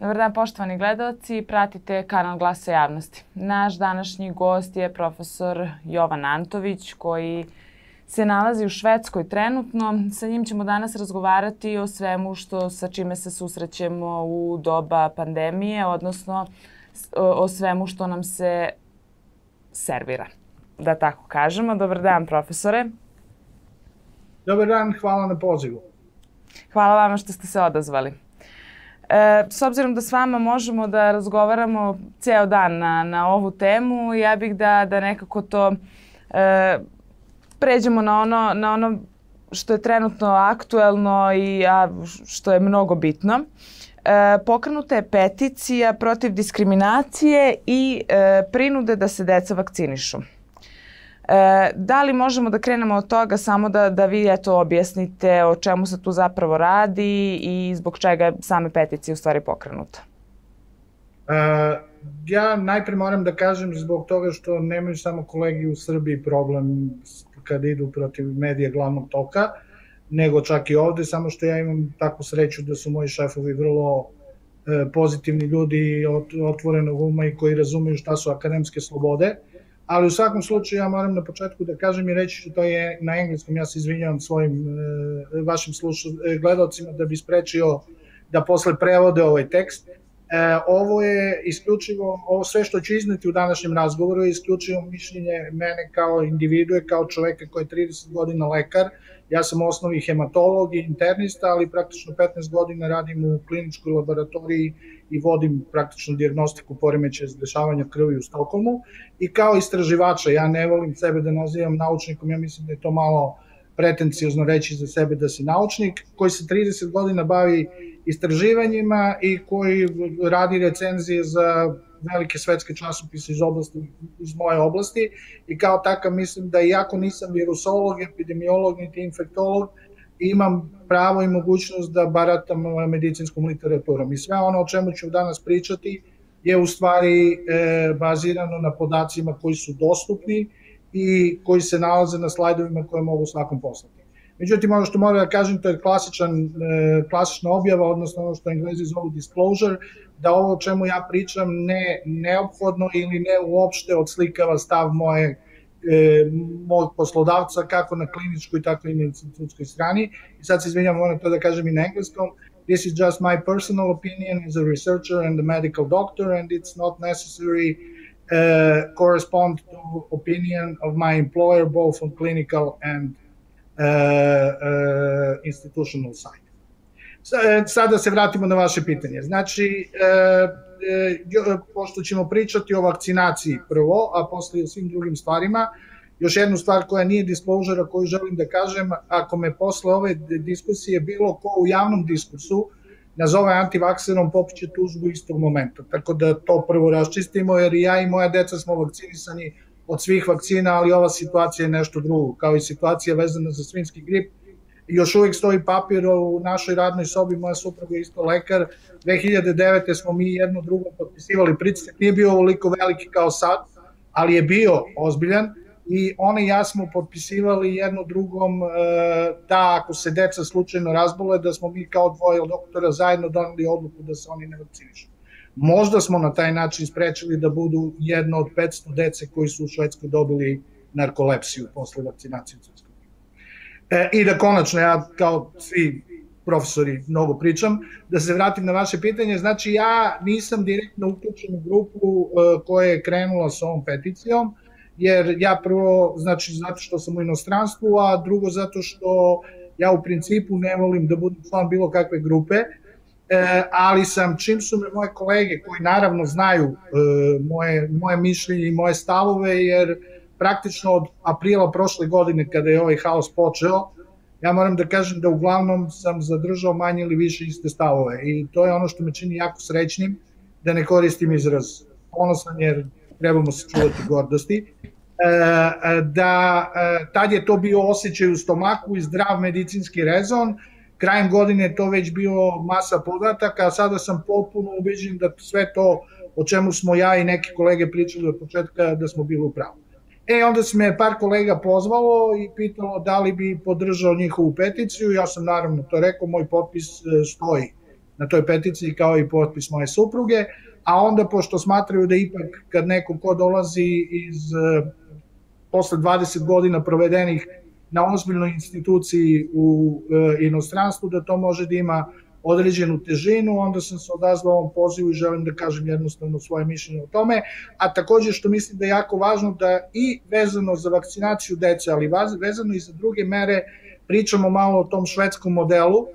Dobar dan poštovani gledalci, pratite kanal Glasa javnosti. Naš današnji gost je profesor Jovan Antović koji se nalazi u Švedskoj trenutno. Sa njim ćemo danas razgovarati o svemu što sa čime se susrećemo u doba pandemije, odnosno o svemu što nam se servira, da tako kažemo. Dobar dan, profesore. Dobar dan, hvala na pozivu. Hvala vama što ste se odazvali. E, s obzirom da s vama možemo da razgovaramo ceo dan na, na ovu temu, ja bih da, da nekako to e, pređemo na ono, na ono što je trenutno aktuelno i a, što je mnogo bitno. E, pokrenuta je peticija protiv diskriminacije i e, prinude da se deca vakcinišu. E, da li možemo da krenemo od toga samo da, da vi eto objasnite o čemu se tu zapravo radi i zbog čega je same peticije u stvari pokrenuta? E, ja najpre moram da kažem zbog toga što nemaju samo kolegi u Srbiji problem kad idu protiv medija glavnog toka, nego čak i ovde, samo što ja imam takvu sreću da su moji šefovi vrlo e, pozitivni ljudi, otvorenog uma i koji razumeju šta su akademske slobode ali u svakom slučaju ja moram na početku da kažem i reći što to je na engleskom, ja se izvinjavam svojim e, vašim sluša, e, gledalcima da bi sprečio da posle prevode ovaj tekst. E, ovo je isključivo, ovo sve što ću izneti u današnjem razgovoru je isključivo mišljenje mene kao individue, kao čoveka koji je 30 godina lekar. Ja sam osnovi hematolog i internista, ali praktično 15 godina radim u kliničkoj laboratoriji i vodim praktično diagnostiku poremećaja dešavanja krvi u Stokholmu. I kao istraživača, ja ne volim sebe da nazivam naučnikom, ja mislim da je to malo pretenciozno reći za sebe da si naučnik, koji se 30 godina bavi istraživanjima i koji radi recenzije za velike svetske časopise iz oblasti iz moje oblasti i kao takav mislim da iako nisam virusolog, epidemiolog niti infektolog, imam pravo i mogućnost da baratam medicinskom literaturom. I sve ono o čemu ću danas pričati je u stvari e, bazirano na podacima koji su dostupni i koji se nalaze na slajdovima koje mogu svakom poslati. Međutim, ono što moram da kažem, to je klasičan, e, klasična objava, odnosno ono što englezi zovu disclosure, da ovo o čemu ja pričam ne neophodno ili ne uopšte odslikava stav moje e, mog poslodavca kako na kliničkoj tako i na institutskoj strani. I sad se izvinjam, moram to da kažem i na engleskom. This is just my personal opinion as a researcher and a medical doctor and it's not necessary uh, correspond to opinion of my employer both on clinical and institutional side. Sada da se vratimo na vaše pitanje. Znači, uh, e, pošto ćemo pričati o vakcinaciji prvo, a posle o svim drugim stvarima, još jednu stvar koja nije disclosure, koju želim da kažem, ako me posle ove diskusije bilo ko u javnom diskursu nazove antivakserom, popiće tužbu istog momenta. Tako da to prvo raščistimo, jer i ja i moja deca smo vakcinisani od svih vakcina, ali ova situacija je nešto drugo, kao i situacija vezana za svinski grip, još uvijek stoji papir u našoj radnoj sobi, moja supruga je isto lekar, 2009. smo mi jedno drugo potpisivali, pritisak nije bio ovoliko veliki kao sad, ali je bio ozbiljan i one i ja smo potpisivali jedno drugom e, da ako se deca slučajno razbole, da smo mi kao dvoje doktora zajedno donali odluku da se oni ne vakcinišu. Možda smo na taj način sprečili da budu jedno od 500 dece koji su u Švedskoj dobili narkolepsiju posle vakcinacije E, I da konačno ja kao svi profesori mnogo pričam, da se vratim na vaše pitanje, znači ja nisam direktno uključen u grupu e, koja je krenula sa ovom peticijom, jer ja prvo, znači zato što sam u inostranstvu, a drugo zato što ja u principu ne volim da budem član bilo kakve grupe, e, ali sam, čim su me moje kolege, koji naravno znaju e, moje, moje mišljenje i moje stavove, jer praktično od aprila prošle godine kada je ovaj haos počeo, ja moram da kažem da uglavnom sam zadržao manje ili više iste stavove. I to je ono što me čini jako srećnim, da ne koristim izraz ponosan jer trebamo se čuvati gordosti, e, e, da e, tad je to bio osjećaj u stomaku i zdrav medicinski rezon, krajem godine to već bio masa podataka, a sada sam potpuno ubeđen da sve to o čemu smo ja i neki kolege pričali od početka da smo bili u pravu. E, onda se me par kolega pozvalo i pitalo da li bi podržao njihovu peticiju. Ja sam naravno to rekao, moj potpis e, stoji na toj peticiji kao i potpis moje supruge, a onda pošto smatraju da ipak kad neko ko dolazi iz posle 20 godina provedenih na ozbiljnoj instituciji u e, inostranstvu, da to može da ima određenu težinu, onda sam se odazvao ovom pozivu i želim da kažem jednostavno svoje mišljenje o tome, a takođe što mislim da je jako važno da i vezano za vakcinaciju dece, ali vezano i za druge mere, pričamo malo o tom švedskom modelu,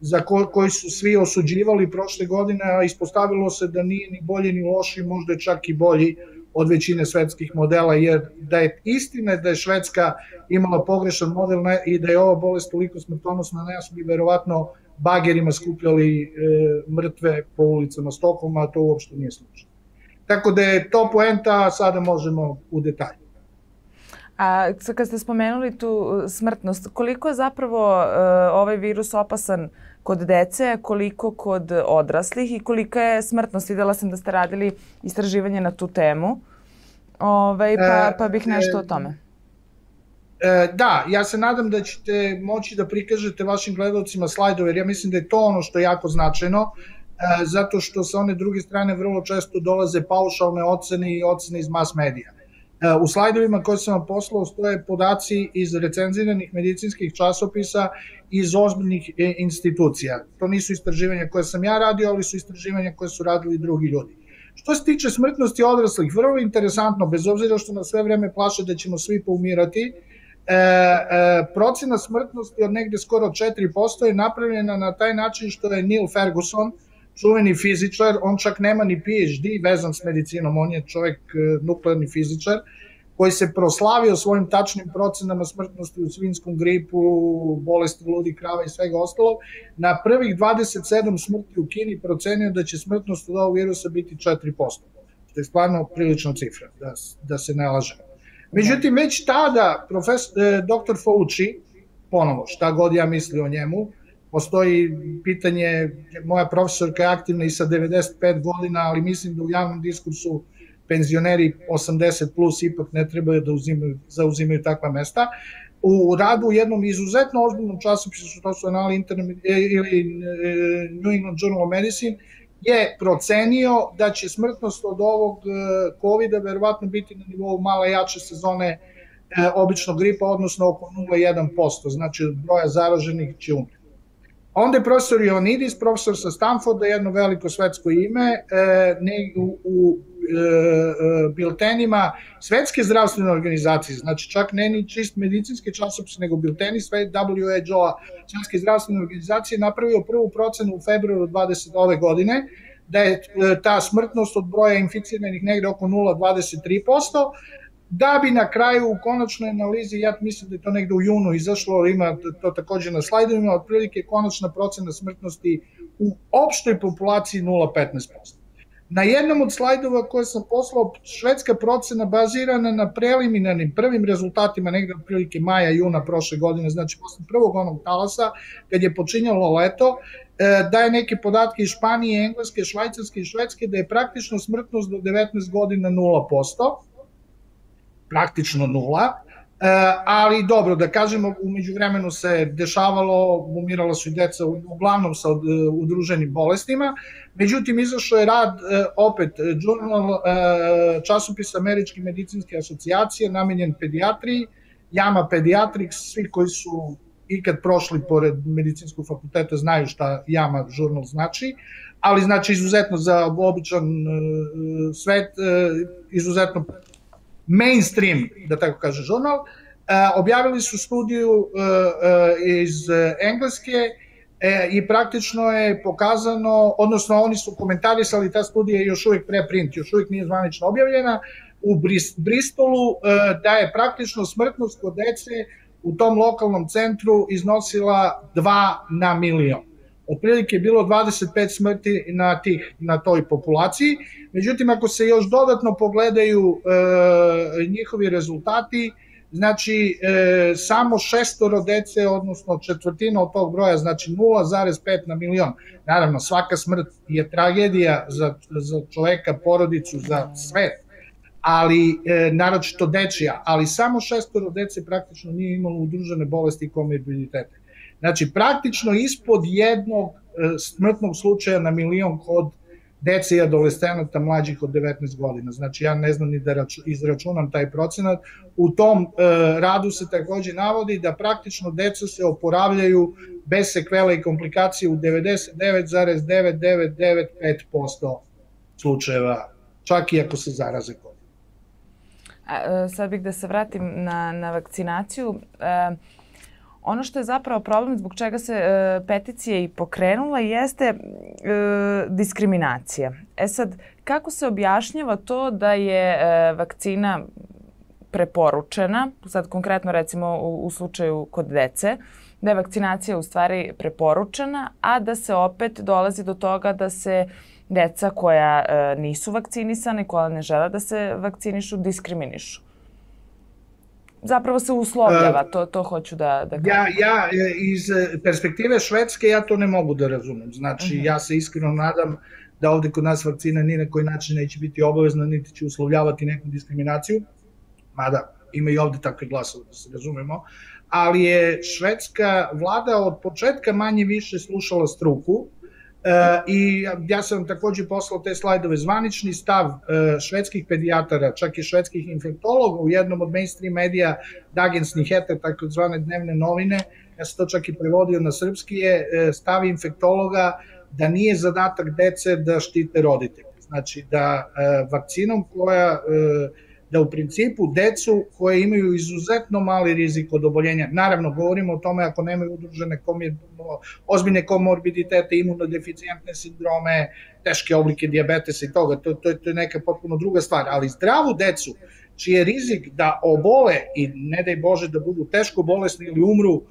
za ko, koji su svi osuđivali prošle godine, a ispostavilo se da nije ni bolji ni loši, možda čak i bolji od većine svetskih modela, jer da je istina da je Švedska imala pogrešan model i da je ova bolest toliko smrtonosna, ne su bi verovatno bagerima skupljali e, mrtve po ulicama Stokholma, a to uopšte nije slučaj. Tako da je to poenta, a sada možemo u detalju. A kad ste spomenuli tu smrtnost, koliko je zapravo uh, ovaj virus opasan kod dece, koliko kod odraslih i kolika je smrtnost? Videla sam da ste radili istraživanje na tu temu, Ove, pa, e, pa bih nešto o tome. E, da, ja se nadam da ćete moći da prikažete vašim gledalcima slajdove, jer ja mislim da je to ono što je jako značajno, e, zato što sa one druge strane vrlo često dolaze paušalne ocene i ocene iz mass medija. E, u slajdovima koje sam vam poslao stoje podaci iz recenziranih medicinskih časopisa iz ozbiljnih e, institucija. To nisu istraživanja koje sam ja radio, ali su istraživanja koje su radili drugi ljudi. Što se tiče smrtnosti odraslih, vrlo interesantno, bez obzira što nas sve vreme plaše da ćemo svi poumirati, e, e, procena smrtnosti od negde skoro 4% je napravljena na taj način što je Neil Ferguson, čuveni fizičar, on čak nema ni PhD vezan s medicinom, on je čovek e, nuklearni fizičar, koji se proslavio svojim tačnim procenama smrtnosti u svinskom gripu, bolesti ludi krava i svega ostalog, na prvih 27 smrti u Kini procenio da će smrtnost od ovog virusa biti 4%. To je stvarno prilična cifra, da, da se ne lažemo. Međutim, već tada profesor, e, dr. Fauci, ponovo, šta god ja misli o njemu, postoji pitanje, moja profesorka je aktivna i sa 95 godina, ali mislim da u javnom diskursu penzioneri 80 plus ipak ne trebaju da uzimaju, zauzimaju takva mesta. U radu u jednom izuzetno ozbiljnom časopisu, to su Anali Internet e, ili e, New England Journal of Medicine, je procenio da će smrtnost od ovog e, COVID-a verovatno biti na nivou mala jače sezone običnog gripa, odnosno oko 0,1%, znači od broja zaraženih će umreti. Onda je profesor Ionidis, profesor sa Stanforda, jedno veliko svetsko ime, ne, u, u E, e, biltenima Svetske zdravstvene organizacije, znači čak ne ni čist medicinske časopise, nego bilteni sve WHO-a, Svetske zdravstvene organizacije, napravio prvu procenu u februaru 20 ove godine, da je e, ta smrtnost od broja inficiranih negde oko 0,23%, da bi na kraju u konačnoj analizi, ja mislim da je to negde u junu izašlo, ima to takođe na slajdovima, otprilike konačna procena smrtnosti u opštoj populaciji 0,15%. Na jednom od slajdova koje sam poslao, švedska procena bazirana na preliminarnim prvim rezultatima negde prilike maja, juna prošle godine, znači posle prvog onog talasa, kad je počinjalo leto, e, daje neke podatke iz Španije, Engleske, Švajcarske i Švedske, da je praktično smrtnost do 19 godina 0%, praktično nula, E, ali dobro, da kažemo, umeđu vremenu se dešavalo, umirala su i deca uglavnom sa e, udruženim bolestima, međutim izašao je rad e, opet journal časopis Američke medicinske asocijacije namenjen pedijatriji, Jama Pediatrics, svi koji su ikad prošli pored medicinskog fakulteta znaju šta Jama žurnal znači, ali znači izuzetno za običan svet, izuzetno mainstream, da tako kaže, žurnal, e, objavili su studiju e, e, iz Engleske i praktično je pokazano, odnosno oni su komentarisali, ta studija je još uvijek preprint, još uvijek nije zvanično objavljena, u Bristolu da je praktično smrtnost kod dece u tom lokalnom centru iznosila 2 na milion otprilike bilo 25 smrti na, tih, na toj populaciji. Međutim, ako se još dodatno pogledaju e, njihovi rezultati, znači e, samo šestoro dece, odnosno četvrtina od tog broja, znači 0,5 na milion. Naravno, svaka smrt je tragedija za, za čoveka, porodicu, za svet, ali e, naročito dečija, ali samo šestoro dece praktično nije imalo udružene bolesti i komorbiditete. Znači, praktično ispod jednog e, smrtnog slučaja na milion kod dece i adolescenata mlađih od 19 godina. Znači, ja ne znam ni da raču, izračunam taj procenat. U tom e, radu se takođe navodi da praktično deca se oporavljaju bez sekvela i komplikacije u 99,9995% slučajeva, čak i ako se zaraze COVID. A, e, sad bih da se vratim na, na vakcinaciju. E, ono što je zapravo problem zbog čega se e, peticija i pokrenula jeste e, diskriminacija. E sad, kako se objašnjava to da je e, vakcina preporučena, sad konkretno recimo u, u slučaju kod dece, da je vakcinacija u stvari preporučena, a da se opet dolazi do toga da se deca koja e, nisu vakcinisane, koja ne žele da se vakcinišu, diskriminišu zapravo se uslovljava, to, to hoću da, da kažem. Ja, ja iz perspektive Švedske ja to ne mogu da razumem. Znači, uh mhm. -huh. ja se iskreno nadam da ovde kod nas vakcina ni na koji način neće biti obavezna, niti će uslovljavati neku diskriminaciju, mada ima i ovde takve glasove, da se razumemo, ali je švedska vlada od početka manje više slušala struku, E, I ja sam takođe poslao te slajdove. Zvanični stav e, švedskih pedijatara, čak i švedskih infektologa u jednom od mainstream medija Dagens Nyheter, takozvane dnevne novine, ja sam to čak i prevodio na srpski, je e, stav infektologa da nije zadatak dece da štite roditelje. Znači da vakcinom koja da u principu decu koje imaju izuzetno mali rizik od oboljenja, naravno govorimo o tome ako nemaju udružene komir, ozbiljne komorbiditete, imunodeficijentne sindrome, teške oblike diabetesa i toga, to, to, to je neka potpuno druga stvar, ali zdravu decu čiji je rizik da obole i ne daj Bože da budu teško bolesni ili umru e,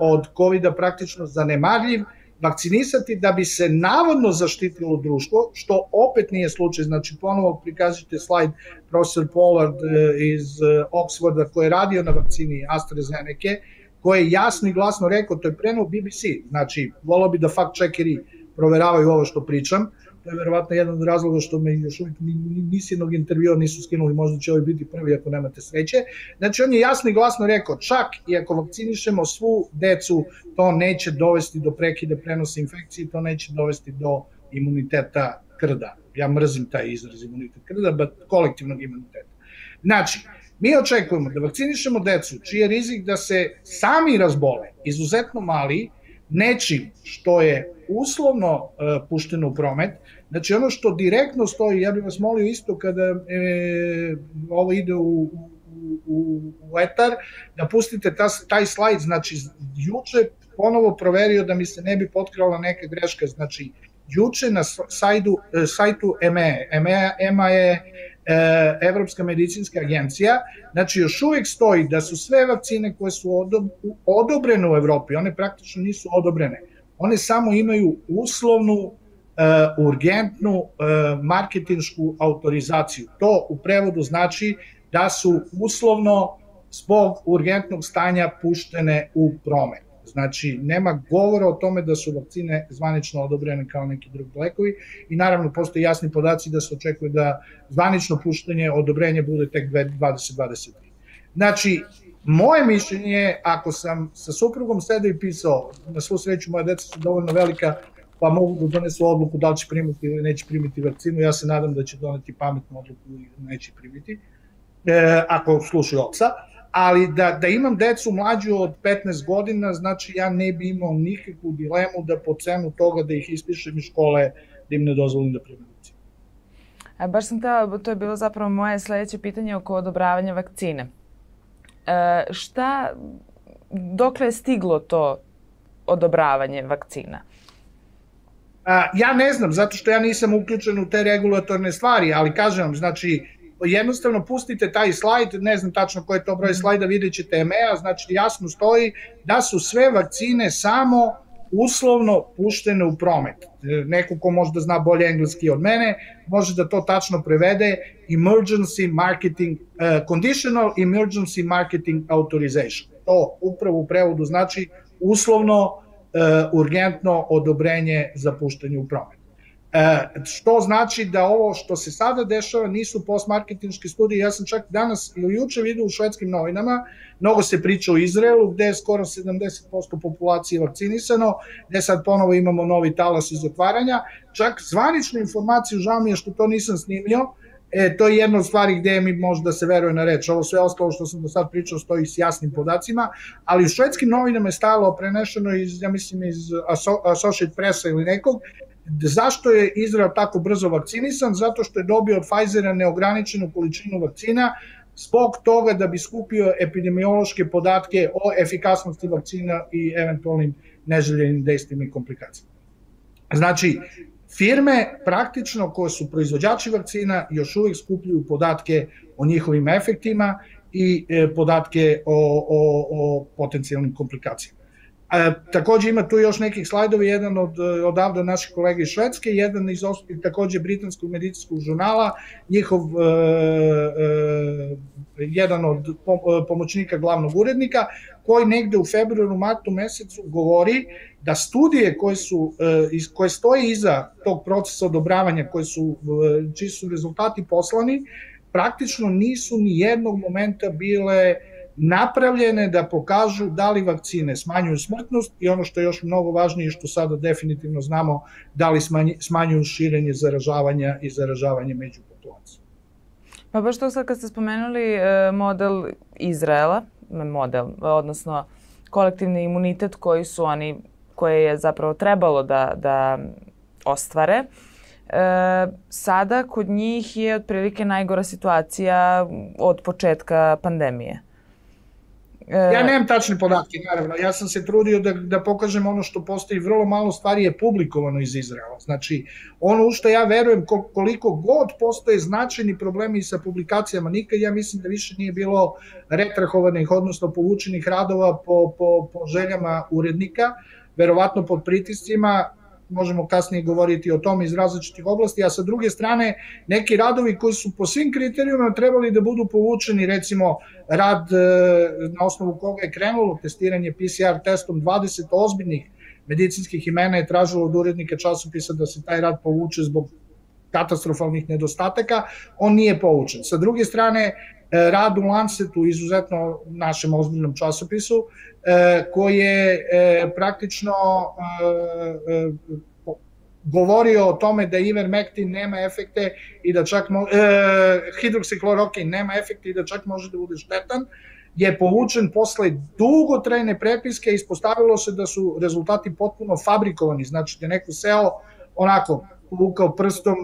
od covid praktično zanemarljiv, vakcinisati da bi se navodno zaštitilo društvo, što opet nije slučaj. Znači, ponovo prikazite slajd profesor Pollard e, iz e, Oxforda koji je radio na vakcini AstraZeneca, koji je jasno i glasno rekao, to je prenuo BBC, znači, volao bi da fact checkeri proveravaju ovo što pričam, To je verovatno jedan od razloga što me još uvijek ni, ni, nisi jednog intervjua nisu skinuli, možda će ovaj biti prvi ako nemate sreće. Znači on je jasno i glasno rekao, čak i ako vakcinišemo svu decu, to neće dovesti do prekida prenosa infekcije, to neće dovesti do imuniteta krda. Ja mrzim taj izraz imunitet krda, but kolektivnog imuniteta. Znači, mi očekujemo da vakcinišemo decu čiji je rizik da se sami razbole izuzetno mali, nečim što je uslovno uh, pušteno u promet, znači ono što direktno stoji, ja bih vas molio isto kada e, ovo ide u, u, u etar, da pustite ta, taj slajd, znači juče ponovo proverio da mi se ne bi potkrala neka greška, znači juče na sajtu, e, sajtu EME, EME, EMA je e, Evropska medicinska agencija, znači još uvijek stoji da su sve vakcine koje su odobrene u Evropi, one praktično nisu odobrene, one samo imaju uslovnu uh, urgentnu uh, marketinšku autorizaciju. To u prevodu znači da su uslovno zbog urgentnog stanja puštene u promet. Znači, nema govora o tome da su vakcine zvanično odobrene kao neki drugi lekovi i naravno postoje jasni podaci da se očekuje da zvanično puštenje, odobrenje bude tek 2023. Znači, Moje mišljenje je, ako sam sa suprugom sede i pisao, na svu sreću moja deca su dovoljno velika, pa mogu da donesu odluku da li će primiti ili neće primiti vakcinu, ja se nadam da će doneti pametnu odluku ili neće primiti, e, ako slušaju opsa, ali da, da imam decu mlađu od 15 godina, znači ja ne bi imao nikakvu dilemu da po cenu toga da ih ispišem iz škole, da im ne dozvolim da primim vakcinu. A baš sam ta, to je bilo zapravo moje sledeće pitanje oko odobravanja vakcine. E, šta, dokle je stiglo to odobravanje vakcina? A, ja ne znam, zato što ja nisam uključen u te regulatorne stvari, ali kažem vam, znači, jednostavno pustite taj slajd, ne znam tačno koji je to broj mhm. slajda, vidjet ćete EMEA, znači jasno stoji da su sve vakcine samo uslovno puštene u promet. Neko ko možda zna bolje engleski od mene, može da to tačno prevede emergency marketing, uh, conditional emergency marketing authorization. To upravo u prevodu znači uslovno uh, urgentno odobrenje za puštanje u promet. E, što znači da ovo što se sada dešava nisu postmarketinške studije. Ja sam čak danas ili juče vidio u švedskim novinama, mnogo se priča o Izraelu, gde je skoro 70% populacije vakcinisano, gde sad ponovo imamo novi talas iz otvaranja. Čak zvaničnu informaciju, žao mi je što to nisam snimio, E, to je jedna od stvari gde mi može da se veruje na reč. Ovo sve ostalo što sam do sad pričao stoji s jasnim podacima, ali u švedskim novinama je stalo prenešeno iz, ja mislim, iz Associate Pressa ili nekog, Zašto je Izrael tako brzo vakcinisan? Zato što je dobio od Pfizera neograničenu količinu vakcina zbog toga da bi skupio epidemiološke podatke o efikasnosti vakcina i eventualnim neželjenim dejstvima i komplikacijama. Znači, firme praktično koje su proizvođači vakcina još uvijek skupljaju podatke o njihovim efektima i e, podatke o, o, o potencijalnim komplikacijama. A, takođe ima tu još nekih slajdovi, jedan od odavde naših kolega iz Švedske, jedan iz takođe britanskog medicinskog žurnala, njihov e, e, jedan od pomoćnika glavnog urednika, koji negde u februaru, martu mesecu govori da studije koje, su, e, koje stoje iza tog procesa odobravanja, koje su, e, čiji su rezultati poslani, praktično nisu ni jednog momenta bile napravljene da pokažu da li vakcine smanjuju smrtnost i ono što je još mnogo važnije što sada definitivno znamo da li smanjuju širenje zaražavanja i zaražavanje među populacijom. Pa baš to sad kad ste spomenuli e, model Izraela, model, odnosno kolektivni imunitet koji su oni, koje je zapravo trebalo da, da ostvare, E, sada kod njih je otprilike najgora situacija od početka pandemije. Ja nemam tačne podatke, naravno. Ja sam se trudio da, da pokažem ono što postoji, vrlo malo stvari je publikovano iz Izraela. Znači, ono u što ja verujem, koliko god postoje značajni problemi sa publikacijama, nikad ja mislim da više nije bilo retrahovanih, odnosno povučenih radova po, po, po željama urednika, verovatno pod pritiscima, možemo kasnije govoriti o tome iz različitih oblasti, a sa druge strane neki radovi koji su po svim kriterijumima trebali da budu povučeni, recimo rad e, na osnovu koga je krenulo testiranje PCR testom 20 ozbiljnih medicinskih imena je tražilo od urednika časopisa da se taj rad povuče zbog katastrofalnih nedostataka, on nije povučen. Sa druge strane, e, rad u Lancetu, izuzetno našem ozbiljnom časopisu, e, koji je e, praktično govorio o tome da ivermektin nema efekte i da čak mo, hidroksiklorokin nema efekte i da čak može da bude štetan, je povučen posle dugotrajne prepiske, ispostavilo se da su rezultati potpuno fabrikovani, znači da neko seo onako lukao prstom,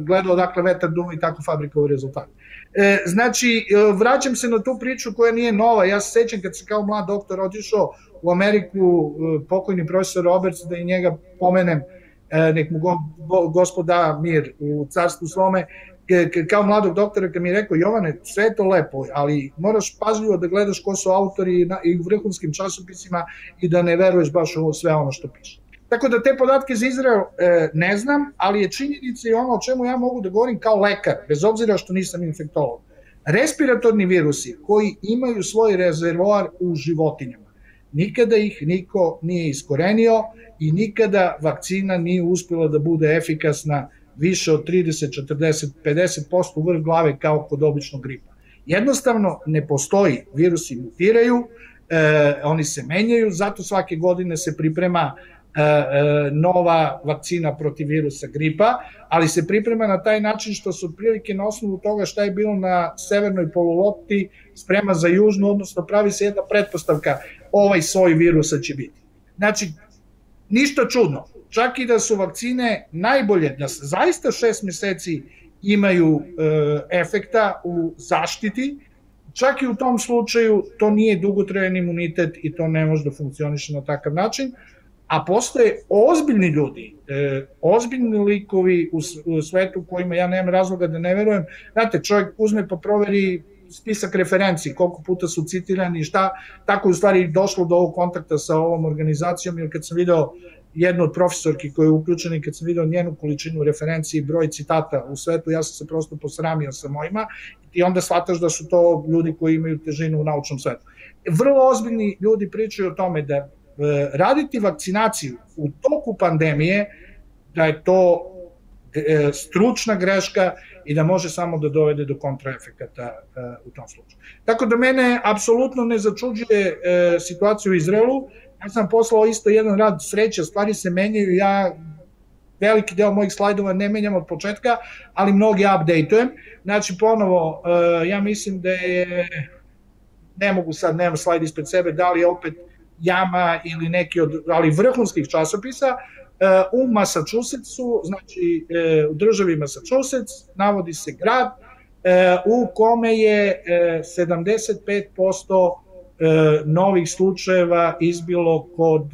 gledao dakle vetar duva i tako fabrikovao rezultat. E, znači, e, vraćam se na tu priču koja nije nova. Ja se sećam kad se kao mlad doktor otišao u Ameriku, e, pokojni profesor Roberts, da i njega pomenem, e, nek mu go, go, gospoda mir u carstvu svome, kao mladog doktora kad mi je rekao Jovane, sve je to lepo, ali moraš pažljivo da gledaš ko su autori i u vrhunskim časopisima i da ne veruješ baš u sve ono što piše. Tako da te podatke za Izrael e, ne znam, ali je činjenica i ono o čemu ja mogu da govorim kao lekar, bez obzira što nisam infektolog. Respiratorni virusi koji imaju svoj rezervoar u životinjama, nikada ih niko nije iskorenio i nikada vakcina nije uspela da bude efikasna više od 30, 40, 50% u vrh glave kao kod običnog gripa. Jednostavno ne postoji, virusi mutiraju, e, oni se menjaju, zato svake godine se priprema nova vakcina protiv virusa gripa, ali se priprema na taj način što su prilike na osnovu toga šta je bilo na severnoj polulopti sprema za južnu, odnosno pravi se jedna pretpostavka ovaj soj virusa će biti. Znači, ništa čudno. Čak i da su vakcine najbolje, da zaista šest meseci imaju e, efekta u zaštiti, čak i u tom slučaju to nije dugotrajan imunitet i to ne može da funkcioniše na takav način, a postoje ozbiljni ljudi, e, ozbiljni likovi u, u svetu kojima ja nemam razloga da ne verujem. Znate, čovjek uzme pa proveri spisak referenci, koliko puta su citirani šta, tako u stvari došlo do ovog kontakta sa ovom organizacijom, jer kad sam video jednu od profesorki koja je uključena i kad sam video njenu količinu referenci i broj citata u svetu, ja sam se prosto posramio sa mojima i onda shvataš da su to ljudi koji imaju težinu u naučnom svetu. Vrlo ozbiljni ljudi pričaju o tome da raditi vakcinaciju u toku pandemije, da je to e, stručna greška i da može samo da dovede do kontraefekata e, u tom slučaju. Tako da mene apsolutno ne začuđuje e, situaciju u Izraelu. Ja sam poslao isto jedan rad sreće, stvari se menjaju, ja veliki deo mojih slajdova ne menjam od početka, ali mnogi updateujem. Znači, ponovo, e, ja mislim da je, ne mogu sad, nemam slajd ispred sebe, da li opet Jama ili neki od, ali vrhunskih časopisa, u Massachusettsu, znači e, u državi Massachusetts, navodi se grad e, u kome je 75% e, novih slučajeva izbilo kod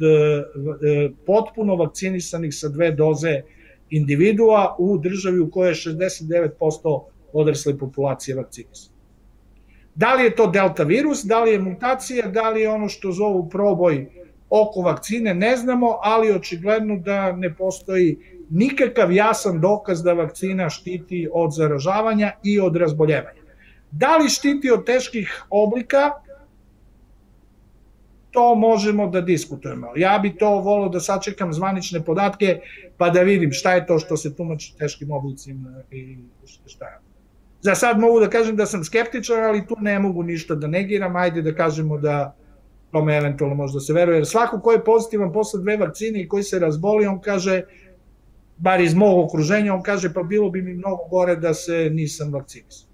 potpuno vakcinisanih sa dve doze individua u državi u kojoj je 69% odrasle populacije vakcinisane. Da li je to delta virus, da li je mutacija, da li je ono što zovu proboj oko vakcine ne znamo, ali očigledno da ne postoji nikakav jasan dokaz da vakcina štiti od zaražavanja i od razboljevanja. Da li štiti od teških oblika, to možemo da diskutujemo. Ja bi to volio da sačekam zvanične podatke pa da vidim šta je to što se tumači teškim oblicima i šta je. Za sad mogu da kažem da sam skeptičan, ali tu ne mogu ništa da negiram, ajde da kažemo da tome eventualno može da se veruje, jer svako ko je pozitivan posle dve vakcine i koji se razboli, on kaže, bar iz mog okruženja, on kaže pa bilo bi mi mnogo gore da se nisam vakcinisao.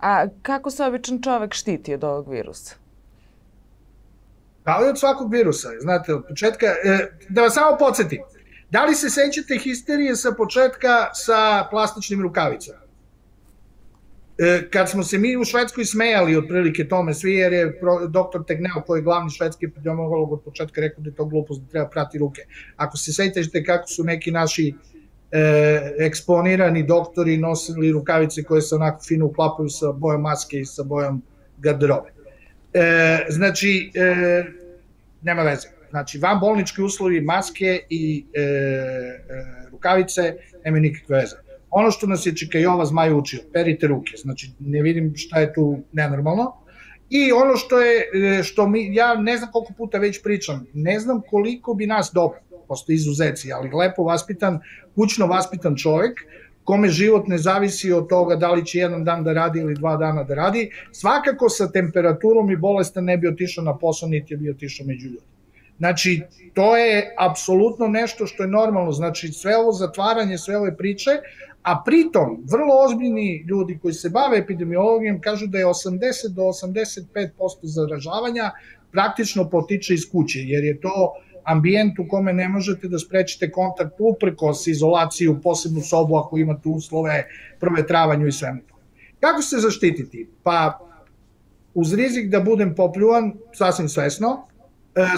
A kako se običan čovek štiti od ovog virusa? Kao i od svakog virusa, znate, od početka, e, da vas samo podsjetim, da li se sećate histerije sa početka sa plastičnim rukavicama? E, kad smo se mi u Švedskoj smejali otprilike tome svi, jer je doktor Tegneo, koji je glavni švedski epidemiolog od početka rekao da je to glupost, da treba prati ruke. Ako se sećate kako su neki naši e, eksponirani doktori nosili rukavice koje se onako fino uklapaju sa bojom maske i sa bojom garderobe. E, znači, e, nema veze. Znači, van bolnički uslovi, maske i e, e, rukavice nema nikakve veze ono što nas je Čikajova zmaj učio, perite ruke, znači ne vidim šta je tu nenormalno. I ono što je, e, što mi, ja ne znam koliko puta već pričam, ne znam koliko bi nas dobro, postoji izuzeci, ali lepo vaspitan, kućno vaspitan čovek, kome život ne zavisi od toga da li će jedan dan da radi ili dva dana da radi, svakako sa temperaturom i bolestan ne bi otišao na posao, niti bi otišao među ljudi. Znači, to je apsolutno nešto što je normalno, znači sve ovo zatvaranje, sve ove priče, a pritom vrlo ozbiljni ljudi koji se bave epidemiologijom kažu da je 80 do 85% zaražavanja praktično potiče iz kuće, jer je to ambijent u kome ne možete da sprečite kontakt uprkos izolaciju, posebnu sobu ako imate uslove, provetravanju i svemu. Kako se zaštititi? Pa uz rizik da budem popljuvan, sasvim svesno,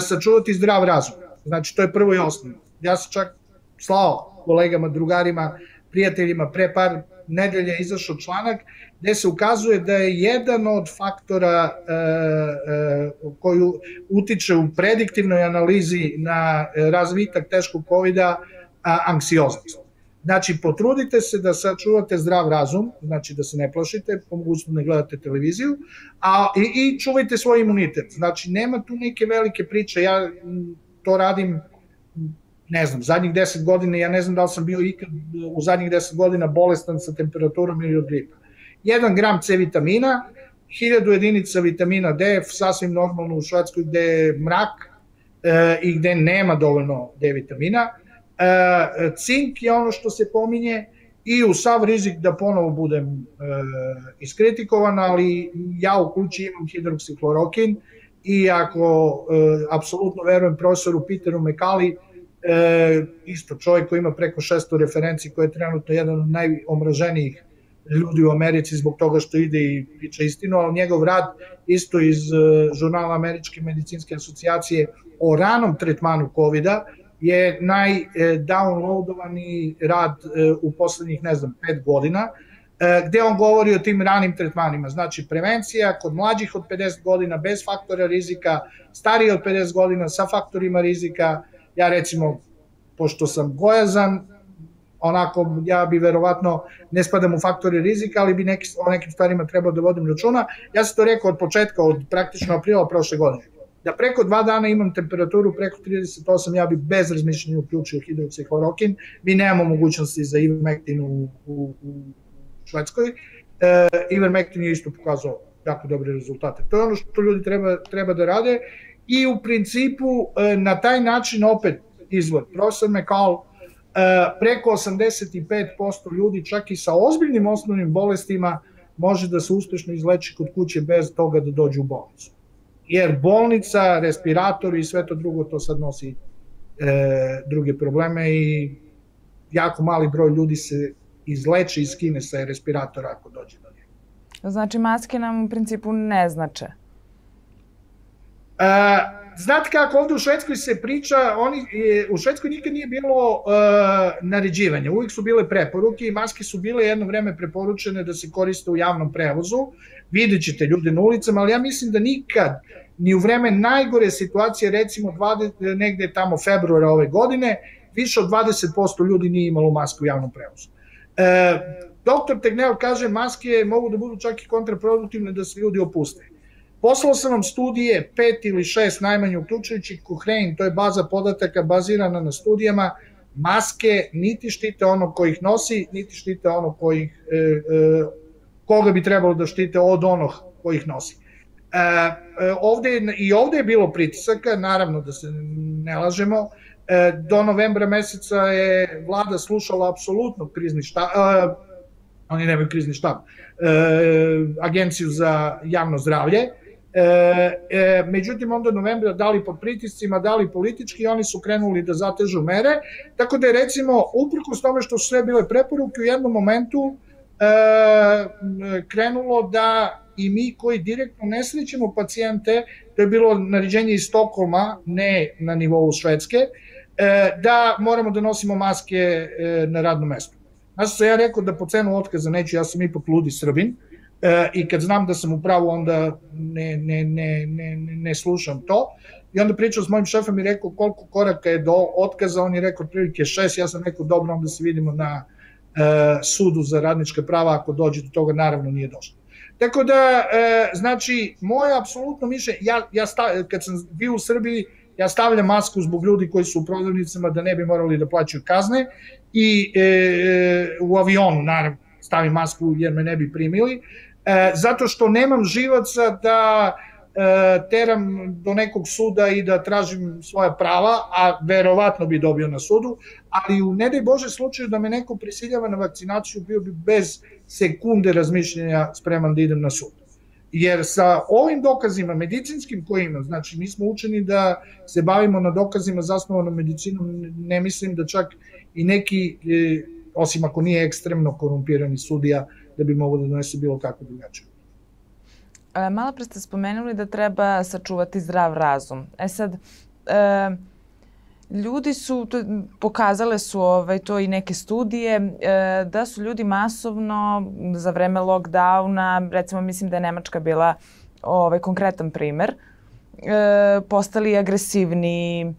sačuvati zdrav razum. Znači, to je prvo i osnovno. Ja sam čak slao kolegama, drugarima, prijateljima pre par nedelja izašao članak gde se ukazuje da je jedan od faktora e, e, koji utiče u prediktivnoj analizi na razvitak teškog covid anksioznost. Znači, potrudite se da sačuvate zdrav razum, znači da se ne plašite, po ne gledate televiziju, a, i, i čuvajte svoj imunitet. Znači, nema tu neke velike priče, ja to radim ne znam, zadnjih 10 godina, ja ne znam da li sam bio ikad u zadnjih 10 godina bolestan sa temperaturom ili od gripa. 1 gram C vitamina, 1000 jedinica vitamina D, sasvim normalno u Švedskoj gde je mrak e, i gde nema dovoljno D vitamina. E, cink je ono što se pominje i u sav rizik da ponovo budem e, iskritikovan, ali ja u kući imam hidroksiklorokin i ako e, apsolutno verujem profesoru Peteru Mekali, e, isto čovjek koji ima preko 600 referenci, koji je trenutno jedan od najomraženijih ljudi u Americi zbog toga što ide i priča istinu, ali njegov rad isto iz žurnala Američke medicinske asocijacije o ranom tretmanu covid je najdownloadovani rad e, u poslednjih, ne znam, pet godina, e, gde on govori o tim ranim tretmanima. Znači, prevencija kod mlađih od 50 godina bez faktora rizika, stariji od 50 godina sa faktorima rizika, Ja recimo, pošto sam gojazan, onako ja bi verovatno ne spadam u faktore rizika, ali bi neki, o nekim stvarima trebao da vodim računa. Ja sam to rekao od početka, od praktično aprila prošle godine. Da preko dva dana imam temperaturu preko 38, ja bi bez razmišljanja uključio hidroksihlorokin. Mi nemamo mogućnosti za ivermectin u, u, u Švedskoj. E, ivermectin je isto pokazao jako dobre rezultate. To je ono što ljudi treba, treba da rade i u principu e, na taj način opet izvod. Profesor McCall e, preko 85% ljudi čak i sa ozbiljnim osnovnim bolestima može da se uspešno izleči kod kuće bez toga da dođe u bolnicu jer bolnica, respirator i sve to drugo to sad nosi e, druge probleme i jako mali broj ljudi se izleče i skine sa respiratora ako dođe do njega. Znači maske nam u principu ne znače? E, znate kako ovde u Švedskoj se priča, oni, u Švedskoj nikad nije bilo uh, naređivanja, uvijek su bile preporuke i maske su bile jedno vreme preporučene da se koriste u javnom prevozu, vidjet ćete ljude na ulicama, ali ja mislim da nikad ni u vreme najgore situacije, recimo 20, negde tamo februara ove godine, više od 20% ljudi nije imalo masku u javnom prevozu. E, doktor Tegneo kaže maske mogu da budu čak i kontraproduktivne da se ljudi opuste. Poslao sam vam studije, pet ili šest najmanje uključujući Cochrane, to je baza podataka bazirana na studijama, maske niti štite ono ko ih nosi, niti štite ono ko ih, e, e, koga bi trebalo da štite od onog ko ih nosi. E, e, ovde, I ovde je bilo pritisaka, naravno da se ne lažemo, e, do novembra meseca je vlada slušala apsolutno krizni štab, e, oni nemaju krizni štab, e, agenciju za javno zdravlje, E, e, međutim, onda novembra dali pod pritiscima, dali politički, oni su krenuli da zatežu mere, tako da je recimo, uprkos tome što su sve bile preporuke, u jednom momentu e, krenulo da i mi koji direktno ne srećemo pacijente, to je bilo naređenje iz Stokholma, ne na nivou Švedske, e, da moramo da nosimo maske e, na radnom mestu. Znači sam ja rekao da po cenu otkaza neću, ja sam ipak ludi srbin, e, i kad znam da sam u pravu, onda ne, ne, ne, ne, ne slušam to. I onda pričao s mojim šefom i rekao koliko koraka je do otkaza, on je rekao otprilike šest, ja sam rekao dobro, onda se vidimo na e, sudu za radničke prava, ako dođe do toga, naravno nije došlo. Tako da, e, znači, moje apsolutno mišljenje, ja, ja stav, kad sam bio u Srbiji, ja stavljam masku zbog ljudi koji su u prodavnicama da ne bi morali da plaćaju kazne i e, u avionu, naravno, stavim masku jer me ne bi primili, e, zato što nemam živaca da e, teram do nekog suda i da tražim svoja prava, a verovatno bi dobio na sudu, ali u ne daj Bože slučaju da me neko prisiljava na vakcinaciju, bio bi bez sekunde razmišljenja spreman da idem na sud. Jer sa ovim dokazima medicinskim koje imam, znači mi smo učeni da se bavimo na dokazima zasnovanom medicinom, ne mislim da čak i neki, e, osim ako nije ekstremno korumpirani sudija, da bi mogo da donese bilo kako drugačije. E, malo pre ste spomenuli da treba sačuvati zdrav razum. E sad, e, ljudi su, to, pokazale su ovaj, to i neke studije, e, da su ljudi masovno za vreme lockdowna, recimo mislim da je Nemačka bila ovaj, konkretan primer, e, postali agresivni, e,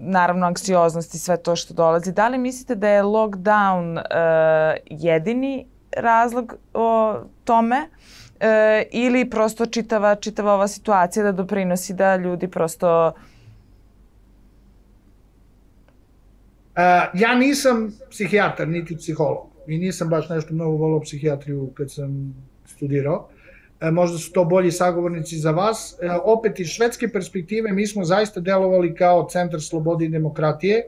naravno anksioznost i sve to što dolazi. Da li mislite da je lockdown e, jedini razlog o tome e, ili prosto čitava, čitava ova situacija da doprinosi da ljudi prosto ja nisam psihijatar, niti psiholog. I nisam baš nešto mnogo volao psihijatriju kad sam studirao. E, možda su to bolji sagovornici za vas. E, opet iz švedske perspektive mi smo zaista delovali kao centar slobode i demokratije,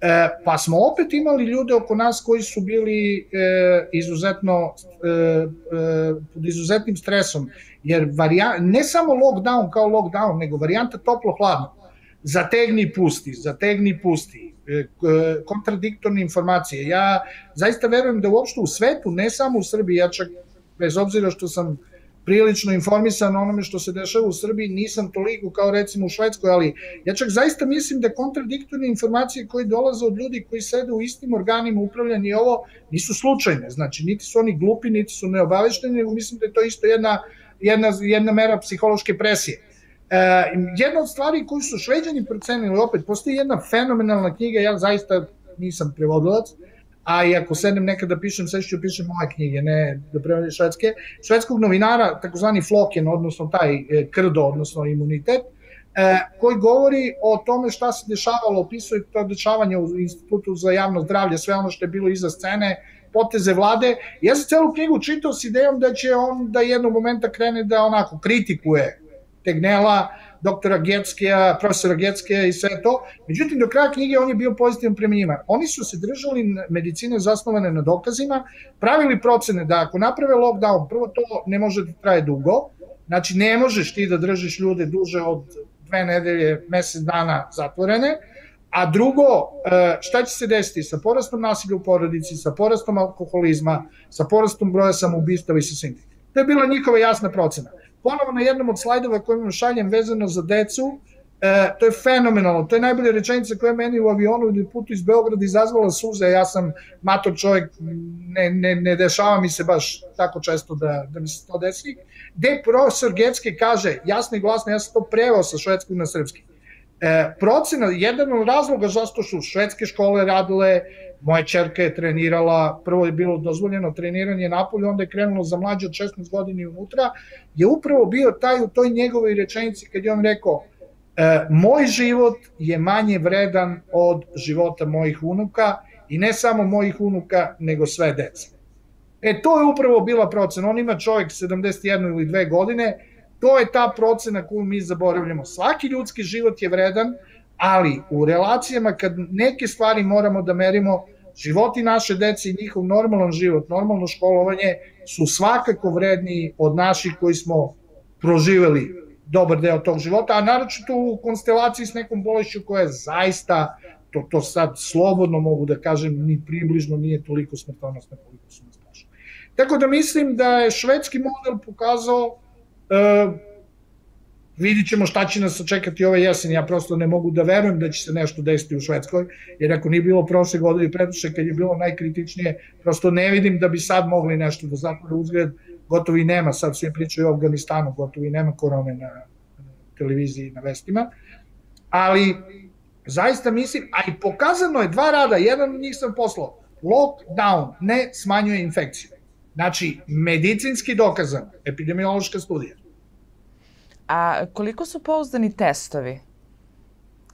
e, pa smo opet imali ljude oko nas koji su bili e, izuzetno e, e, pod izuzetnim stresom, jer varijant, ne samo lockdown kao lockdown, nego varijanta toplo-hladno. Zategni pusti, zategni pusti, E, kontradiktorne informacije. Ja zaista verujem da uopšte u svetu, ne samo u Srbiji, ja čak bez obzira što sam prilično informisan onome što se dešava u Srbiji, nisam toliko kao recimo u Švedskoj, ali ja čak zaista mislim da kontradiktorne informacije koje dolaze od ljudi koji sede u istim organima upravljanja i ovo nisu slučajne, znači niti su oni glupi, niti su neobavešteni, nego mislim da je to isto jedna, jedna, jedna mera psihološke presije. E, jedna od stvari koju su šveđani procenili, opet, postoji jedna fenomenalna knjiga, ja zaista nisam prevodilac, a i ako sedem nekada pišem, sve ću pišem moje knjige, ne da prevodim švedske, švedskog novinara, takozvani Floken, odnosno taj e, krdo, odnosno imunitet, e, koji govori o tome šta se dešavalo, opisuje to dešavanje u Institutu za javno zdravlje, sve ono što je bilo iza scene, poteze vlade. Ja sam celu knjigu čitao s idejom da će on da jednog momenta krene da onako kritikuje Tegnela, doktora Getskija, profesora Getskija i sve to. Međutim, do kraja knjige on je bio pozitivan prema njima. Oni su se držali medicine zasnovane na dokazima, pravili procene da ako naprave lockdown, prvo to ne može da traje dugo, znači ne možeš ti da držiš ljude duže od dve nedelje, mesec dana zatvorene, a drugo, e, šta će se desiti sa porastom nasilja u porodici, sa porastom alkoholizma, sa porastom broja samoubistava i sa svim. To je bila njihova jasna procena ponovo na jednom od slajdova koje vam šaljem vezano za decu, e, to je fenomenalno, to je najbolja rečenica koja je meni u avionu ili putu iz Beograda izazvala suze, ja sam mator čovjek, ne, ne, ne dešava mi se baš tako često da, da mi se to desi, gde profesor Getske kaže, jasno i glasno, ja sam to prevao sa švedskog na srpski, e, procena, jedan od razloga zašto su švedske škole radile Moja čerka je trenirala, prvo je bilo dozvoljeno treniranje napolje, onda je krenulo za mlađe od 16 godina i unutra, je upravo bio taj u toj njegovoj rečenici kad je on rekao e, moj život je manje vredan od života mojih unuka i ne samo mojih unuka, nego sve dece. E, to je upravo bila procena. On ima čovjek 71 ili 2 godine, to je ta procena koju mi zaboravljamo. Svaki ljudski život je vredan, ali u relacijama kad neke stvari moramo da merimo, životi naše dece i njihov normalan život, normalno školovanje su svakako vredniji od naših koji smo proživeli dobar deo tog života, a naročito u konstelaciji s nekom bolešću koja je zaista, to, to sad slobodno mogu da kažem, ni približno nije toliko smrtonosna koliko su nas. Tako da mislim da je švedski model pokazao uh, vidit ćemo šta će nas očekati ove jesen. Ja prosto ne mogu da verujem da će se nešto desiti u Švedskoj, jer ako nije bilo prošle godine i preduše kad je bilo najkritičnije, prosto ne vidim da bi sad mogli nešto da zatvore uzgled, gotovo i nema, sad svi pričaju o Afganistanu, gotovo i nema korone na, televiziji na vestima, ali zaista mislim, a i pokazano je dva rada, jedan od njih sam poslao, lockdown ne smanjuje infekciju. Znači, medicinski dokazan, epidemiološka studija, A koliko su pouzdani testovi?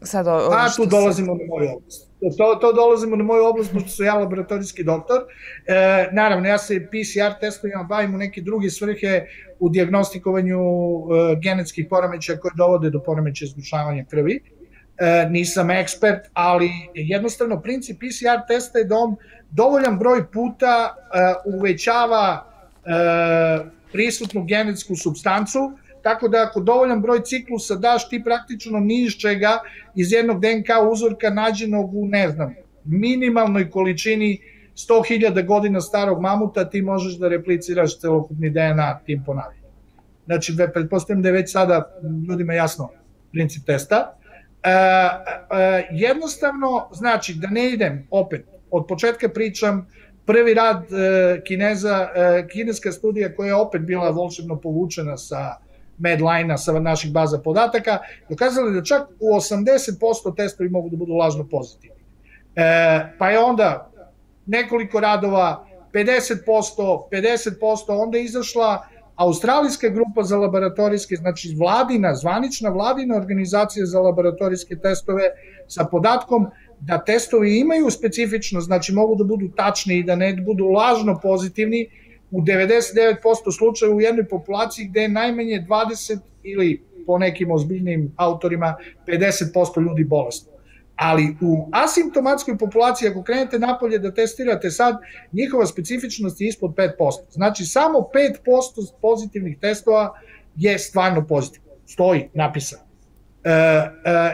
Sad, o, A, tu dolazimo se... na moju oblast. To, to dolazimo na moju oblast, pošto sam ja laboratorijski doktor. E, naravno, ja se PCR testovima bavim u neke druge svrhe u diagnostikovanju e, genetskih poremeća koje dovode do poremeća zgrušavanja krvi. E, nisam ekspert, ali jednostavno princip PCR testa je da on dovoljan broj puta e, uvećava e, prisutnu genetsku substancu, tako da ako dovoljan broj ciklusa daš ti praktično ni iz čega iz jednog DNK uzorka nađenog u, ne znam, minimalnoj količini 100.000 godina starog mamuta ti možeš da repliciraš celokupni DNA tim ponavljanjem. Znači, pretpostavljam da je već sada ljudima jasno princip testa. E, e, jednostavno, znači, da ne idem opet, od početka pričam, prvi rad e, Kineza, e, kineska studija koja je opet bila volšebno povučena sa Medline-a sa naših baza podataka, dokazali da čak u 80% testovi mogu da budu lažno pozitivni. E, pa je onda nekoliko radova, 50%, 50%, onda izašla Australijska grupa za laboratorijske, znači vladina, zvanična vladina organizacija za laboratorijske testove sa podatkom da testovi imaju specifično, znači mogu da budu tačni i da ne budu lažno pozitivni, u 99% slučajeva u jednoj populaciji gde je najmanje 20 ili po nekim ozbiljnim autorima 50% ljudi bolesno. Ali u asimptomatskoj populaciji, ako krenete napolje da testirate sad, njihova specifičnost je ispod 5%. Znači, samo 5% pozitivnih testova je stvarno pozitivno. Stoji, napisano. E, e,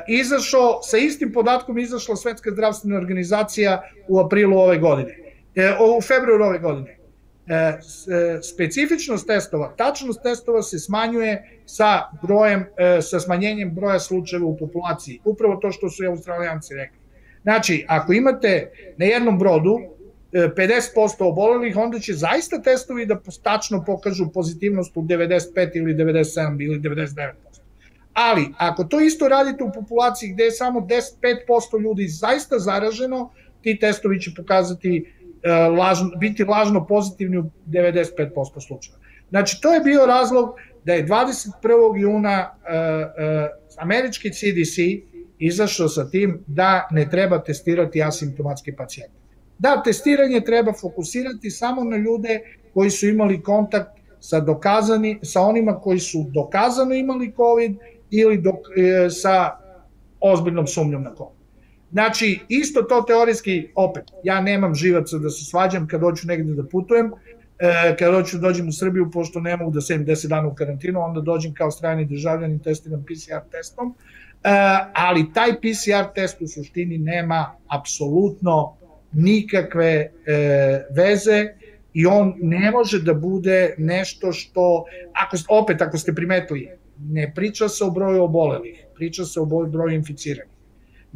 izašao, sa istim podatkom izašla Svetska zdravstvena organizacija u aprilu ove godine. E, u februaru ove godine. E, e, specifičnost testova, tačnost testova se smanjuje sa brojem, e, sa smanjenjem broja slučajeva u populaciji. Upravo to što su i australijanci rekli. Znači, ako imate na jednom brodu 50% obolelih, onda će zaista testovi da tačno pokažu pozitivnost u 95 ili 97 ili 99%. Ali, ako to isto radite u populaciji gde je samo 10-5% ljudi zaista zaraženo, ti testovi će pokazati E, lažno, biti lažno pozitivni u 95% slučaja. Znači, to je bio razlog da je 21. juna uh, uh, američki CDC izašao sa tim da ne treba testirati asimptomatske pacijente. Da, testiranje treba fokusirati samo na ljude koji su imali kontakt sa dokazani, sa onima koji su dokazano imali COVID ili dok, e, sa ozbiljnom sumnjom na COVID. Znači, isto to teorijski, opet, ja nemam živaca da se svađam kad hoću negde da putujem, e, kad hoću da dođem u Srbiju, pošto ne mogu da sedem 10 dana u karantinu, onda dođem kao strani državljan i testiram PCR testom, e, ali taj PCR test u suštini nema apsolutno nikakve e, veze i on ne može da bude nešto što, ako, opet ako ste primetili, ne priča se o broju obolelih, priča se o broju inficiranih.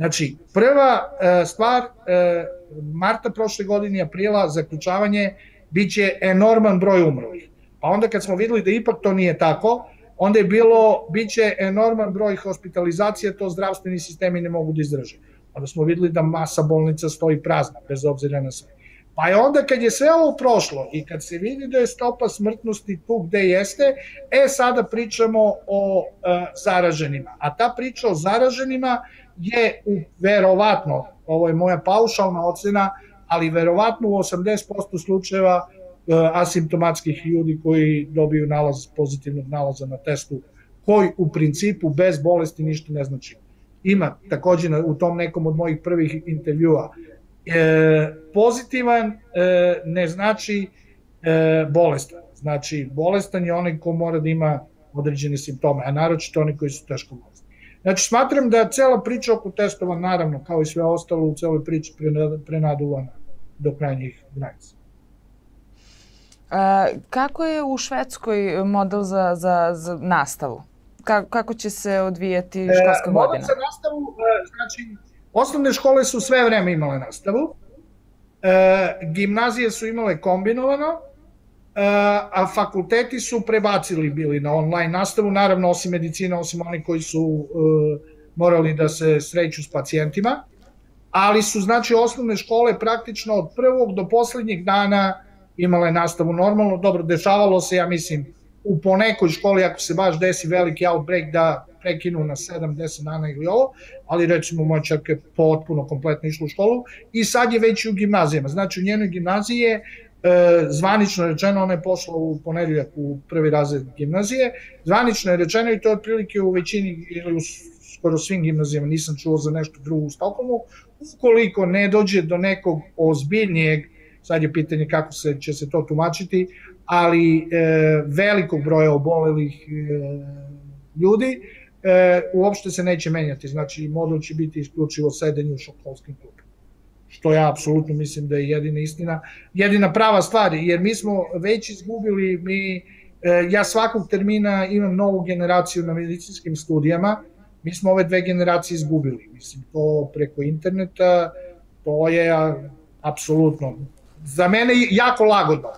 Znači, prva e, stvar, e, marta prošle godine aprila, zaključavanje, bit će enorman broj umrlih. Pa onda kad smo videli da ipak to nije tako, onda je bilo, bit će enorman broj hospitalizacija, to zdravstveni sistemi ne mogu da izdrže. Onda smo videli da masa bolnica stoji prazna, bez obzira na sve. Pa je onda kad je sve ovo prošlo i kad se vidi da je stopa smrtnosti tu gde jeste, e sada pričamo o e, zaraženima. A ta priča o zaraženima je verovatno, ovo je moja paušalna ocena, ali verovatno u 80% slučajeva e, asimptomatskih ljudi koji dobiju nalaz pozitivnog nalaza na testu, koji u principu bez bolesti ništa ne znači. Ima takođe u tom nekom od mojih prvih intervjua e, pozitivan e, ne znači e, bolestan. Znači, bolestan je onaj ko mora da ima određene simptome, a naročito oni koji su teško bolesni. Znači, smatram da cela priča oko testova, naravno, kao i sve ostalo u celoj priči prenaduvana do krajnjih granica. A, kako je u Švedskoj model za, za, za nastavu? Kako, kako će se odvijati e, školska e, godina? Model za nastavu, e, znači, Osnovne škole su sve vreme imale nastavu, e, gimnazije su imale kombinovano, a fakulteti su prebacili bili na online nastavu, naravno osim medicina, osim oni koji su e, morali da se sreću s pacijentima, ali su znači osnovne škole praktično od prvog do poslednjeg dana imale nastavu normalno, dobro, dešavalo se, ja mislim, u ponekoj školi, ako se baš desi veliki outbreak, da prekinu na 7-10 dana ili ovo, ali recimo moja čerka je potpuno kompletno išla u školu. I sad je već u gimnazijama. Znači u njenoj gimnaziji je e, zvanično rečeno, ona je pošla u ponedeljak u prvi razred gimnazije, zvanično je rečeno i to je otprilike u većini ili u skoro svim gimnazijama, nisam čuo za nešto drugo u Stokholmu, ukoliko ne dođe do nekog ozbiljnijeg, sad je pitanje kako se, će se to tumačiti, ali e, velikog broja obolelih e, ljudi, e, uopšte se neće menjati, znači model će biti isključivo sedenje u školskim klubima. Što ja apsolutno mislim da je jedina istina, jedina prava stvar, jer mi smo već izgubili, mi, e, ja svakog termina imam novu generaciju na medicinskim studijama, mi smo ove dve generacije izgubili, mislim, to preko interneta, to je apsolutno, za mene jako lagodno.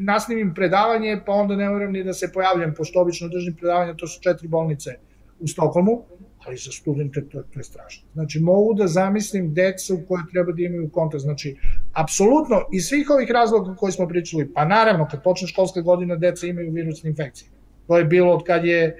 Nasnimim predavanje, pa onda ne moram ni da se pojavljam, pošto obično držim predavanja, to su četiri bolnice u Stokholmu, ali za studente to, to je strašno. Znači, mogu da zamislim decu koje treba da imaju kontakt. Znači, apsolutno, iz svih ovih razloga koji smo pričali, pa naravno, kad počne školska godina, deca imaju virusne infekcije. To je bilo od kad je e,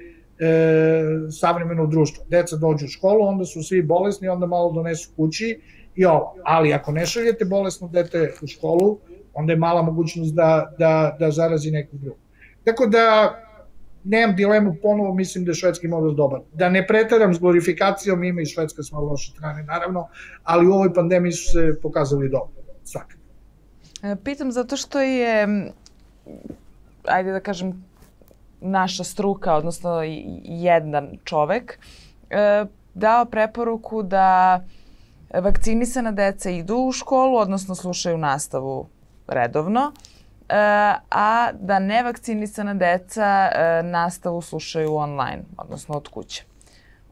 savremeno društvo. Deca dođu u školu, onda su svi bolesni, onda malo donesu kući i ovo. Ali ako ne šaljete bolesno dete u školu, onda je mala mogućnost da, da, da zarazi nekog drugog. Tako da, nemam dilemu, ponovo mislim da je švedski model dobar. Da ne pretaram s glorifikacijom, ima i švedska smo loše strane, naravno, ali u ovoj pandemiji su se pokazali dobro, svakako. E, pitam zato što je, ajde da kažem, naša struka, odnosno jedan čovek, e, dao preporuku da vakcinisana deca idu u školu, odnosno slušaju nastavu redovno, a da nevakcinisana deca e, nastavu slušaju online, odnosno od kuće.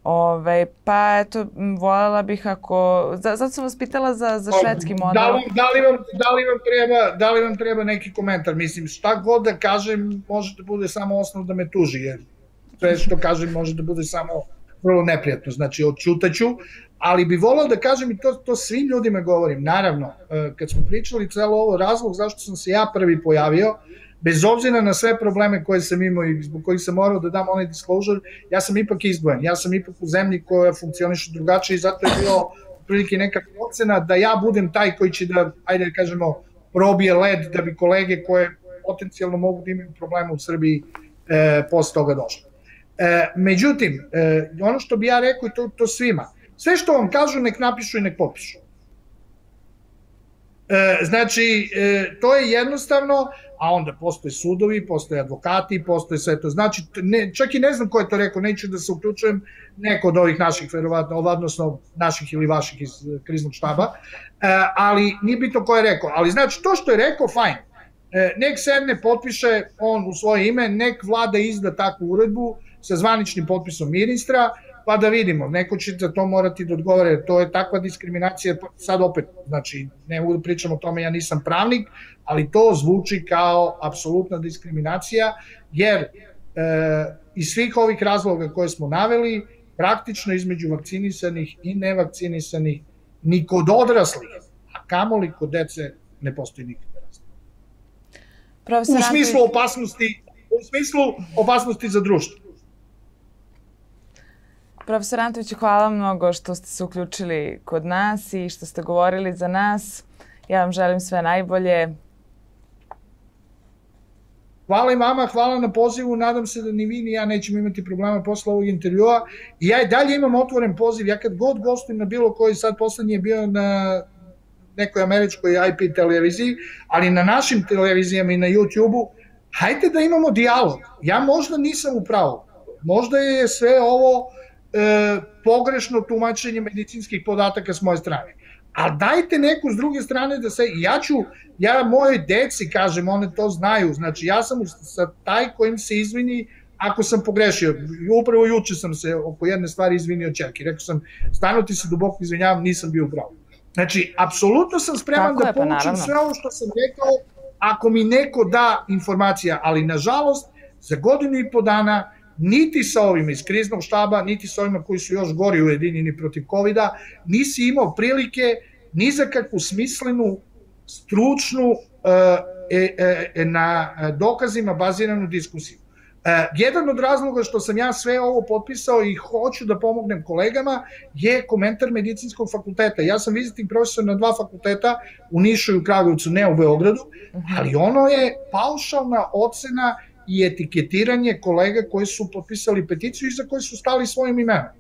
Ove, pa eto, voljela bih ako... Zato sam vas pitala za, za švedski model. Da li, da, li vam, da, li vam treba, da li vam treba neki komentar? Mislim, šta god da kažem, može da bude samo osnov da me tuži, jer sve što kažem može da bude samo vrlo neprijatno. Znači, odčutaću, ali bi volao da kažem i to, to svim ljudima govorim. Naravno, e, kad smo pričali celo ovo razlog zašto sam se ja prvi pojavio, bez obzira na sve probleme koje sam imao i zbog kojih sam morao da dam onaj disclosure, ja sam ipak izdvojen. Ja sam ipak u zemlji koja funkcioniše drugačije i zato je bilo prilike neka ocena da ja budem taj koji će da, ajde da kažemo, probije led da bi kolege koje potencijalno mogu da imaju problema u Srbiji e, posle toga došle. E, međutim, e, ono što bi ja rekao i to, to svima, sve što vam kažu nek napišu i nek popišu. E, znači, e, to je jednostavno, a onda postoje sudovi, postoje advokati, postoje sve to. Znači, ne, čak i ne znam ko je to rekao, neću da se uključujem, neko od ovih naših, verovatno, odnosno naših ili vaših iz kriznog štaba, e, ali nije bitno ko je rekao. Ali znači, to što je rekao, fajn. E, nek sedne, potpiše on u svoje ime, nek vlada izda takvu uredbu sa zvaničnim potpisom ministra, pa da vidimo, neko će za to morati da odgovore, to je takva diskriminacija, sad opet, znači, ne mogu da pričam o tome, ja nisam pravnik, ali to zvuči kao apsolutna diskriminacija, jer e, iz svih ovih razloga koje smo naveli, praktično između vakcinisanih i nevakcinisanih, ni kod odraslih, a kamoli kod dece, ne postoji nikakve razlike. u smislu opasnosti, u smislu opasnosti za društvo. Profesor Antović, hvala mnogo što ste se uključili kod nas i što ste govorili za nas. Ja vam želim sve najbolje. Hvala i vama, hvala na pozivu, nadam se da ni vi ni ja nećemo imati problema posle ovog intervjua. I ja i dalje imam otvoren poziv, ja kad god gostujem na bilo koji, sad poslednji je bio na nekoj američkoj IP televiziji, ali na našim televizijama i na YouTube-u, hajde da imamo dijalog. Ja možda nisam u pravu, možda je sve ovo pogrešno tumačenje medicinskih podataka s moje strane. Ali dajte neku s druge strane da se, ja ću, ja moje deci kažem, one to znaju, znači ja sam sa taj kojim se izvini ako sam pogrešio. Upravo juče sam se oko jedne stvari izvinio čerki. Rekao sam, stano ti se duboko izvinjavam, nisam bio pravo. Znači, apsolutno sam spreman Tako da pa poučim sve ovo što sam rekao, ako mi neko da informacija, ali nažalost, za godinu i po dana niti sa ovima iz kriznog štaba, niti sa ovima koji su još gori ujedinjeni protiv covid nisi imao prilike ni za kakvu smislenu, stručnu, e, e, e, na dokazima baziranu diskusiju. E, jedan od razloga što sam ja sve ovo potpisao i hoću da pomognem kolegama je komentar medicinskog fakulteta. Ja sam viziting profesor na dva fakulteta u Nišu i u Kragujevcu, ne u Beogradu, mhm. ali ono je paušalna ocena i etiketiranje kolega koji su potpisali peticiju i za koji su stali svojim imenom.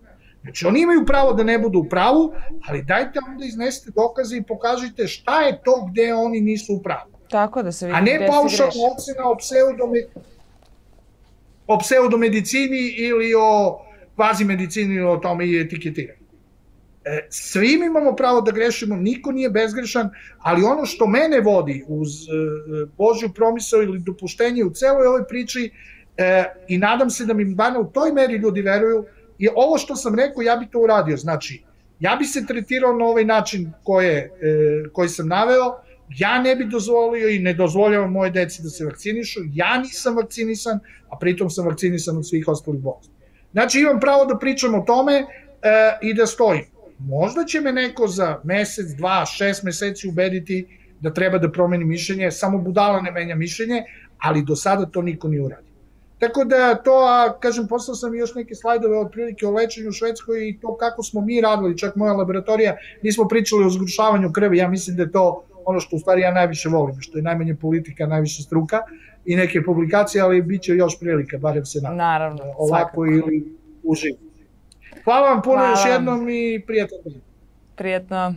Znači, oni imaju pravo da ne budu u pravu, ali dajte onda iznesite dokaze i pokažite šta je to gde oni nisu u pravu. Tako da se vidi A ne paušalna ocena o, pseudome, o pseudomedicini ili o kvazi medicini ili o tome i etiketiranju. E, svi imamo pravo da grešimo, niko nije bezgrešan, ali ono što mene vodi uz e, Božju promisao ili dopuštenje u celoj ovoj priči e, i nadam se da mi bane u toj meri ljudi veruju, je ovo što sam rekao, ja bi to uradio. Znači, ja bi se tretirao na ovaj način koje, koji sam naveo, ja ne bi dozvolio i ne dozvoljavam moje deci da se vakcinišu, ja nisam vakcinisan, a pritom sam vakcinisan od svih ostalih bolesti. Znači, imam pravo da pričam o tome e, i da stojim. Možda će me neko za mesec, dva, šest meseci ubediti da treba da promeni mišljenje, samo budala ne menja mišljenje, ali do sada to niko nije uradio. Tako da to, a, kažem, poslao sam još neke slajdove od prilike o lečenju u Švedskoj i to kako smo mi radili, čak moja laboratorija, nismo pričali o zgrušavanju krvi, ja mislim da je to ono što u stvari ja najviše volim, što je najmanje politika, najviše struka i neke publikacije, ali bit će još prilika, barem se nadam. Naravno, Ovako svakako. ili uživo. Hvala vam puno Hvala. još jednom i prijatno. Prijetno.